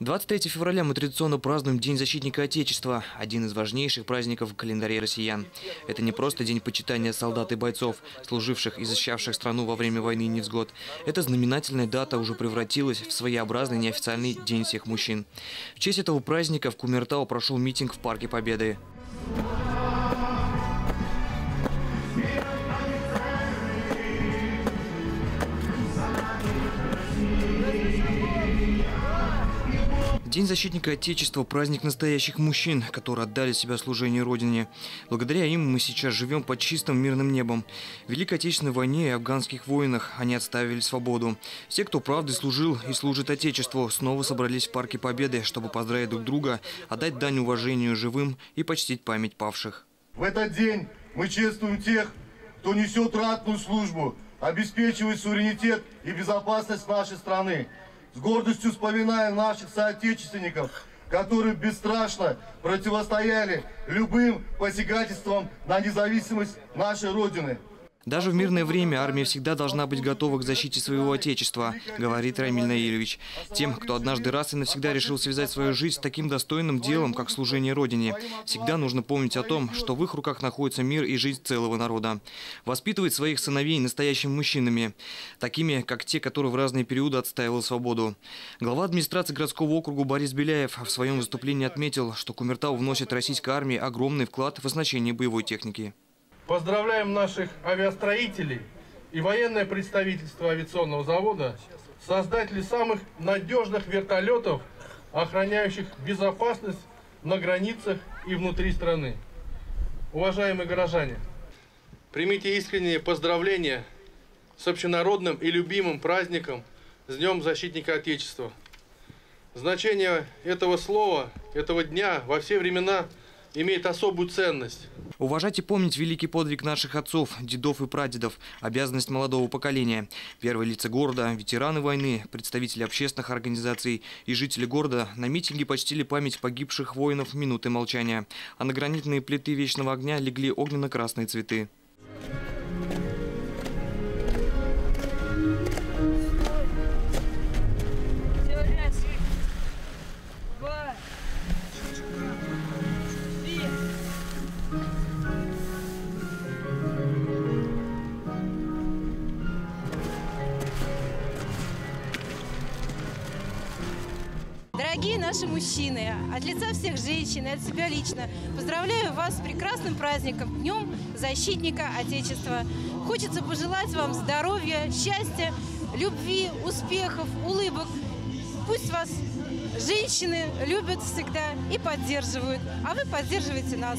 23 февраля мы традиционно празднуем День защитника Отечества, один из важнейших праздников в календаре россиян. Это не просто день почитания солдат и бойцов, служивших и защищавших страну во время войны и невзгод. Эта знаменательная дата уже превратилась в своеобразный неофициальный День всех мужчин. В честь этого праздника в Кумертау прошел митинг в Парке Победы. День защитника Отечества – праздник настоящих мужчин, которые отдали себя служению Родине. Благодаря им мы сейчас живем под чистым мирным небом. В Великой Отечественной войне и афганских войнах они отставили свободу. Все, кто правды служил и служит Отечеству, снова собрались в Парке Победы, чтобы поздравить друг друга, отдать дань уважению живым и почтить память павших. В этот день мы чествуем тех, кто несет ратную службу, обеспечивает суверенитет и безопасность нашей страны. С гордостью вспоминаем наших соотечественников, которые бесстрашно противостояли любым посягательствам на независимость нашей Родины. Даже в мирное время армия всегда должна быть готова к защите своего Отечества, говорит Рамиль Наилевич. Тем, кто однажды раз и навсегда решил связать свою жизнь с таким достойным делом, как служение Родине, всегда нужно помнить о том, что в их руках находится мир и жизнь целого народа. Воспитывать своих сыновей настоящими мужчинами, такими, как те, которые в разные периоды отстаивал свободу. Глава администрации городского округа Борис Беляев в своем выступлении отметил, что Кумертау вносит российской армии огромный вклад в оснащение боевой техники. Поздравляем наших авиастроителей и военное представительство авиационного завода, создателей самых надежных вертолетов, охраняющих безопасность на границах и внутри страны. Уважаемые горожане, примите искренние поздравления с общенародным и любимым праздником с Днем Защитника Отечества. Значение этого слова, этого дня во все времена имеет особую ценность. Уважать и помнить великий подвиг наших отцов, дедов и прадедов – обязанность молодого поколения. Первые лица города, ветераны войны, представители общественных организаций и жители города на митинге почтили память погибших воинов минуты молчания. А на гранитные плиты вечного огня легли огненно-красные цветы. Дорогие наши мужчины, от лица всех женщин и от себя лично поздравляю вас с прекрасным праздником, Днем Защитника Отечества. Хочется пожелать вам здоровья, счастья, любви, успехов, улыбок. Пусть вас женщины любят всегда и поддерживают, а вы поддерживаете нас.